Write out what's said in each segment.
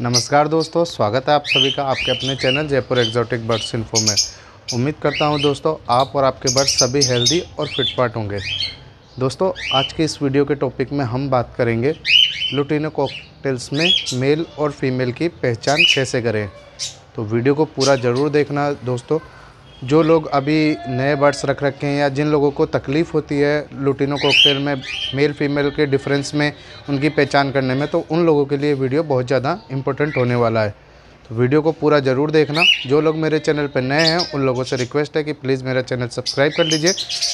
नमस्कार दोस्तों, स्वागत है आप सभी का आपके अपने channel Jaipur exotic birds info में। उम्मीद करता हूँ दोस्तों, आप और आपके बर्ड्स सभी हेल्दी और फिटपाट होंगे। दोस्तों, आज के इस वीडियो के टॉपिक में हम बात करेंगे लुटीनो कॉकटेल्स में मेल और फीमेल की पहचान कैसे करें। तो वीडियो को पूरा ज़रूर देखना दोस्तों। जो लोग अभी नए बर्ड्स रख रखे हैं या जिन लोगों को तकलीफ़ होती है लुटिनो कॉकटेल में, मेल फीमेल के डिफरेंस में उनकी पहचान करने में तो उन लोगों के लिए वीडियो बहुत ज़्यादा इम्पोर्टेंट होने वाला है। तो वीडियो को पूरा ज़रूर देखना। जो लोग मेरे चैनल पर नए हैं, उन लोगों से रिक्वेस्ट है कि प्लीज़ मेरा चैनल सब्सक्राइब कर लीजिए,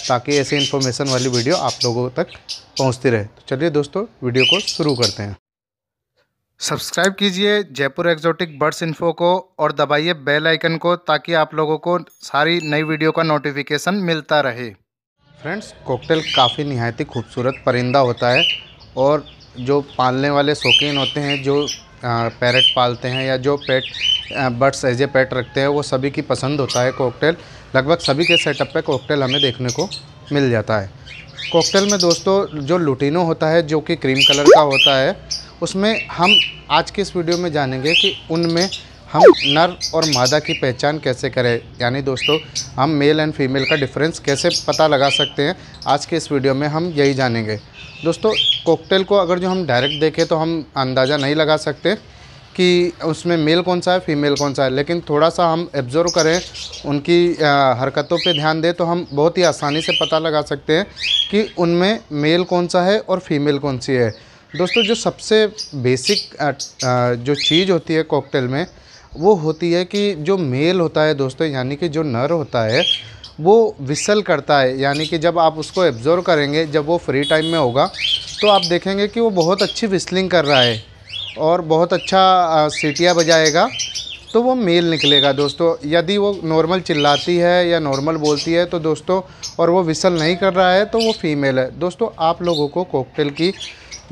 ताकि ऐसी इन्फॉर्मेशन वाली वीडियो आप लोगों तक पहुँचती रहे। तो चलिए दोस्तों, वीडियो को शुरू करते हैं। सब्सक्राइब कीजिए जयपुर एक्जोटिक बर्ड्स इन्फो को और दबाइए बेल आइकन को ताकि आप लोगों को सारी नई वीडियो का नोटिफिकेशन मिलता रहे। फ्रेंड्स, कॉकटेल काफ़ी नहायत ही खूबसूरत परिंदा होता है और जो पालने वाले शौकीन होते हैं, जो पैरट पालते हैं या जो पेट बर्ड्स एज ए पेट रखते हैं, वो सभी की पसंद होता है कॉकटेल। लगभग सभी के सेटअप पे कॉकटेल हमें देखने को मिल जाता है। कॉकटेल में दोस्तों, जो लुटिनो होता है, जो कि क्रीम कलर का होता है उसमें हम आज के इस वीडियो में जानेंगे कि उनमें हम नर और मादा की पहचान कैसे करें। यानी दोस्तों, हम मेल एंड फीमेल का डिफरेंस कैसे पता लगा सकते हैं, आज के इस वीडियो में हम यही जानेंगे। दोस्तों कोकटेल को अगर जो हम डायरेक्ट देखें तो हम अंदाज़ा नहीं लगा सकते कि उसमें मेल कौन सा है फीमेल कौन सा है। लेकिन थोड़ा सा हम एब्ज़र्व करें, उनकी हरकतों पे ध्यान दें तो हम बहुत ही आसानी से पता लगा सकते हैं कि उनमें मेल कौन सा है और फीमेल कौन सी है। दोस्तों, जो सबसे बेसिक जो चीज़ होती है कॉकटेल में, वो होती है कि जो मेल होता है दोस्तों, यानी कि जो नर होता है, वो विसल करता है। यानी कि जब आप उसको एब्ज़ॉर्व करेंगे, जब वो फ्री टाइम में होगा तो आप देखेंगे कि वो बहुत अच्छी विसलिंग कर रहा है और बहुत अच्छा सीटियाँ बजाएगा तो वो मेल निकलेगा दोस्तों। यदि वो नॉर्मल चिल्लाती है या नॉर्मल बोलती है तो दोस्तों, और वो विसल नहीं कर रहा है तो वो फीमेल है। दोस्तों, आप लोगों को कॉकटेल की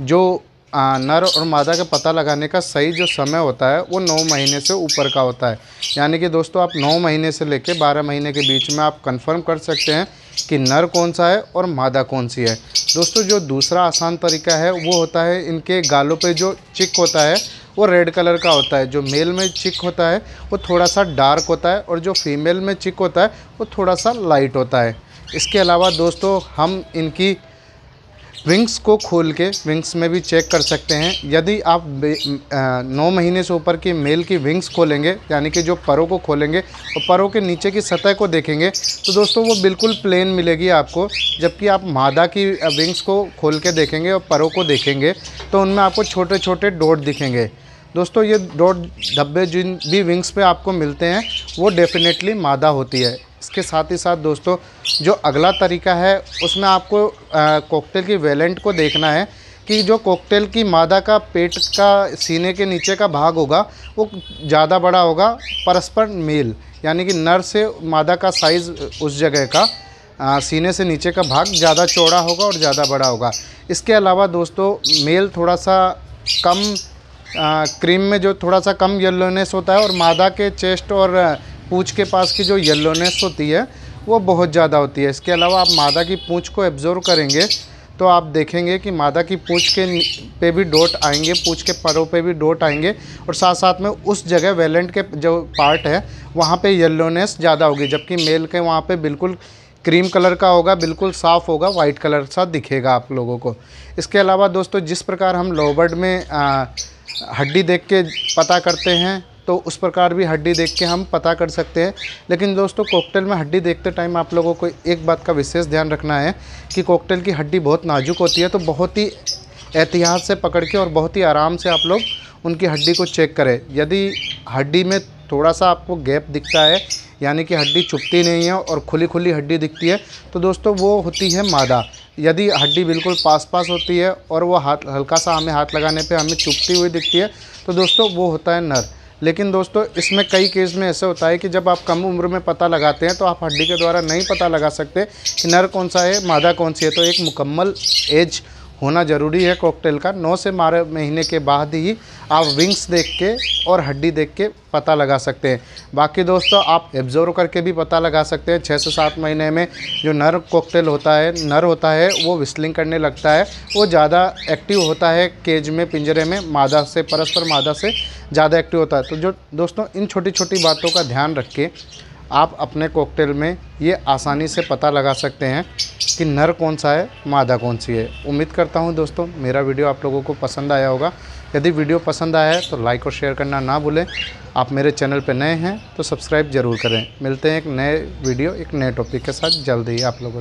जो नर और मादा का पता लगाने का सही जो समय होता है, वो नौ महीने से ऊपर का होता है। यानी कि दोस्तों, आप नौ महीने से लेकर बारह महीने के बीच में आप कंफर्म कर सकते हैं कि नर कौन सा है और मादा कौन सी है। दोस्तों, जो दूसरा आसान तरीका है, वो होता है इनके गालों पे जो चिक होता है, वो रेड कलर का होता है। जो मेल में चिक होता है, वो थोड़ा सा डार्क होता है और जो फीमेल में चिक होता है, वो थोड़ा सा लाइट होता है। इसके अलावा दोस्तों, हम इनकी विंग्स को खोल के विंग्स में भी चेक कर सकते हैं। यदि आप नौ महीने से ऊपर की मेल की विंग्स खोलेंगे, यानी कि जो परों को खोलेंगे और परों के नीचे की सतह को देखेंगे तो दोस्तों वो बिल्कुल प्लेन मिलेगी आपको। जबकि आप मादा की विंग्स को खोल के देखेंगे और परों को देखेंगे तो उनमें आपको छोटे छोटे डॉट दिखेंगे। दोस्तों, ये डॉट धब्बे जिन भी विंग्स पे आपको मिलते हैं, वो डेफिनेटली मादा होती है। इसके साथ ही साथ दोस्तों जो अगला तरीका है उसमें आपको कॉकटेल की वेलेंट को देखना है कि जो कॉकटेल की मादा का पेट का सीने के नीचे का भाग होगा वो ज़्यादा बड़ा होगा परस्पर मेल यानी कि नर से मादा का साइज़ उस जगह का आ, सीने से नीचे का भाग ज़्यादा चौड़ा होगा और ज़्यादा बड़ा होगा। इसके अलावा दोस्तों मेल थोड़ा सा कम आ, क्रीम में जो थोड़ा सा कम येलोनेस होता है और मादा के चेस्ट और पूँछ के पास की जो येलोनेस होती है, वो बहुत ज़्यादा होती है। इसके अलावा आप मादा की पूँछ को एब्जॉर्व करेंगे तो आप देखेंगे कि मादा की पूँछ के पे भी डोट आएँगे, पूँछ के परों पे भी डोट आएँगे, और साथ साथ में उस जगह वेलेंट के जो पार्ट है, वहाँ पे येलोनेस ज़्यादा होगी, जबकि मेल के वहाँ पे बिल्कुल क्रीम कलर का होगा, बिल्कुल साफ़ होगा वाइट कलर सा दिखेगा आप लोगों को। इसके अलावा दोस्तों, जिस प्रकार हम लोबर्ड में हड्डी देख के पता करते हैं तो उस प्रकार भी हड्डी देख के हम पता कर सकते हैं। लेकिन दोस्तों कोकटेल में हड्डी देखते टाइम आप लोगों को एक बात का विशेष ध्यान रखना है कि कोकटेल की हड्डी बहुत नाजुक होती है तो बहुत ही एहतियात से पकड़ के और बहुत ही आराम से आप लोग उनकी हड्डी को चेक करें। यदि हड्डी में थोड़ा सा आपको गैप दिखता है, यानी कि हड्डी चुपती नहीं है और खुली खुली हड्डी दिखती है तो दोस्तों वो होती है मादा। यदि हड्डी बिल्कुल पास पास होती है और वो हाथ, हल्का सा हमें हाथ लगाने पे हमें चुपती हुई दिखती है तो दोस्तों वो होता है नर। लेकिन दोस्तों, इसमें कई केस में ऐसा होता है कि जब आप कम उम्र में पता लगाते हैं तो आप हड्डी के द्वारा नहीं पता लगा सकते कि नर कौन सा है, मादा कौन सी है। तो एक मुकम्मल एज होना ज़रूरी है कॉकटेल का। नौ से बारह महीने के बाद ही आप विंग्स देख के और हड्डी देख के पता लगा सकते हैं। बाकी दोस्तों, आप एब्जॉर्व करके भी पता लगा सकते हैं। छः से सात महीने में जो नर कॉकटेल होता है, नर होता है, वो विस्लिंग करने लगता है। वो ज़्यादा एक्टिव होता है केज में, पिंजरे में, मादा से, परस्पर मादा से ज़्यादा एक्टिव होता है। तो जो दोस्तों, इन छोटी छोटी बातों का ध्यान रख। के आप अपने कॉकटेल में ये आसानी से पता लगा सकते हैं कि नर कौन सा है, मादा कौन सी है। उम्मीद करता हूँ दोस्तों, मेरा वीडियो आप लोगों को पसंद आया होगा। यदि वीडियो पसंद आया है तो लाइक और शेयर करना ना भूलें। आप मेरे चैनल पर नए हैं तो सब्सक्राइब ज़रूर करें। मिलते हैं एक नए वीडियो, एक नए टॉपिक के साथ। जल्द ही आप लोगों से।